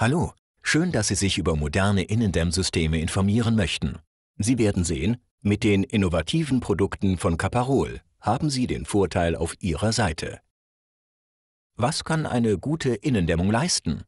Hallo, schön, dass Sie sich über moderne Innendämmsysteme informieren möchten. Sie werden sehen, mit den innovativen Produkten von Caparol haben Sie den Vorteil auf Ihrer Seite. Was kann eine gute Innendämmung leisten?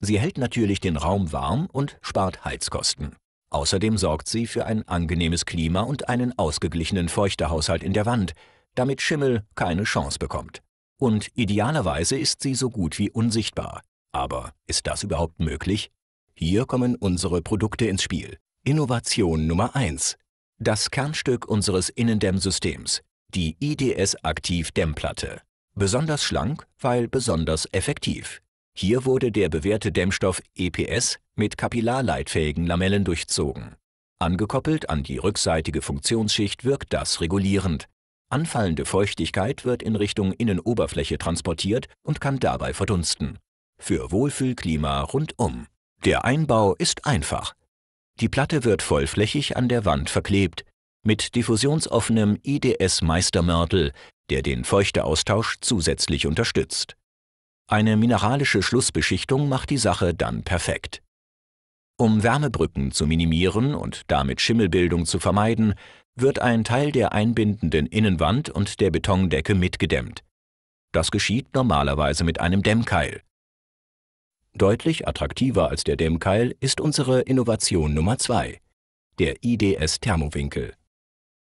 Sie hält natürlich den Raum warm und spart Heizkosten. Außerdem sorgt sie für ein angenehmes Klima und einen ausgeglichenen Feuchtehaushalt in der Wand, damit Schimmel keine Chance bekommt. Und idealerweise ist sie so gut wie unsichtbar. Aber ist das überhaupt möglich? Hier kommen unsere Produkte ins Spiel. Innovation Nummer 1. Das Kernstück unseres Innendämmsystems, die IDS Aktiv Dämmplatte. Besonders schlank, weil besonders effektiv. Hier wurde der bewährte Dämmstoff EPS mit kapillarleitfähigen Lamellen durchzogen. Angekoppelt an die rückseitige Funktionsschicht wirkt das regulierend. Anfallende Feuchtigkeit wird in Richtung Innenoberfläche transportiert und kann dabei verdunsten für Wohlfühlklima rundum. Der Einbau ist einfach. Die Platte wird vollflächig an der Wand verklebt, mit diffusionsoffenem IDS Meistermörtel, der den Feuchteaustausch zusätzlich unterstützt. Eine mineralische Schlussbeschichtung macht die Sache dann perfekt. Um Wärmebrücken zu minimieren und damit Schimmelbildung zu vermeiden, wird ein Teil der einbindenden Innenwand und der Betondecke mitgedämmt. Das geschieht normalerweise mit einem Dämmkeil. Deutlich attraktiver als der Dämmkeil ist unsere Innovation Nummer 2, der IDS Thermowinkel.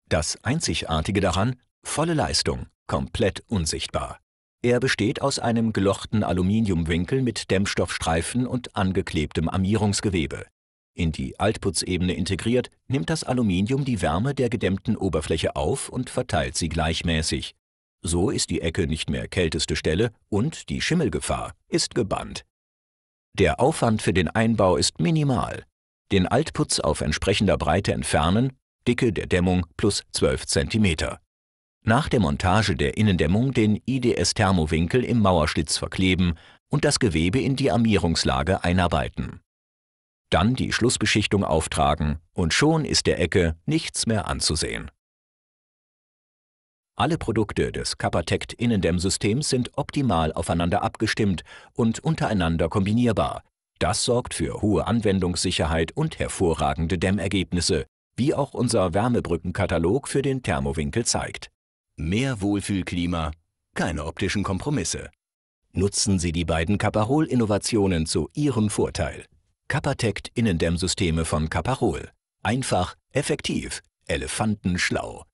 Das Einzigartige daran, volle Leistung, komplett unsichtbar. Er besteht aus einem gelochten Aluminiumwinkel mit Dämmstoffstreifen und angeklebtem Armierungsgewebe. In die Altputzebene integriert, nimmt das Aluminium die Wärme der gedämmten Oberfläche auf und verteilt sie gleichmäßig. So ist die Ecke nicht mehr kälteste Stelle und die Schimmelgefahr ist gebannt. Der Aufwand für den Einbau ist minimal. Den Altputz auf entsprechender Breite entfernen, Dicke der Dämmung plus 12 cm. Nach der Montage der Innendämmung den IDS-Thermowinkel im Mauerschlitz verkleben und das Gewebe in die Armierungslage einarbeiten. Dann die Schlussbeschichtung auftragen und schon ist der Ecke nichts mehr anzusehen. Alle Produkte des Capatect Innendämmsystems sind optimal aufeinander abgestimmt und untereinander kombinierbar. Das sorgt für hohe Anwendungssicherheit und hervorragende Dämmergebnisse, wie auch unser Wärmebrückenkatalog für den Thermowinkel zeigt. Mehr Wohlfühlklima, keine optischen Kompromisse. Nutzen Sie die beiden Caparol-Innovationen zu Ihrem Vorteil. Capatect Innendämmsysteme von Caparol. Einfach, effektiv, elefantenschlau.